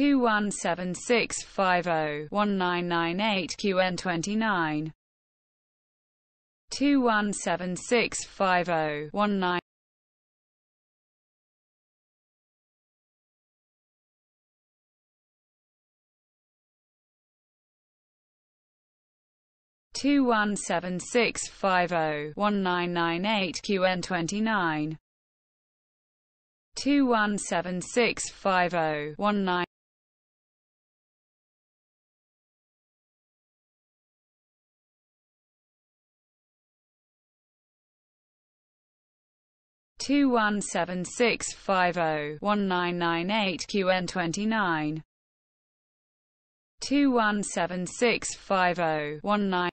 21765019998 QN29 217650199 two one seven six five zero one nine nine eight QN twenty nine. two one seven six five zero zero one nine Oh nine eight QN twenty nine. two one seven six five zero one nine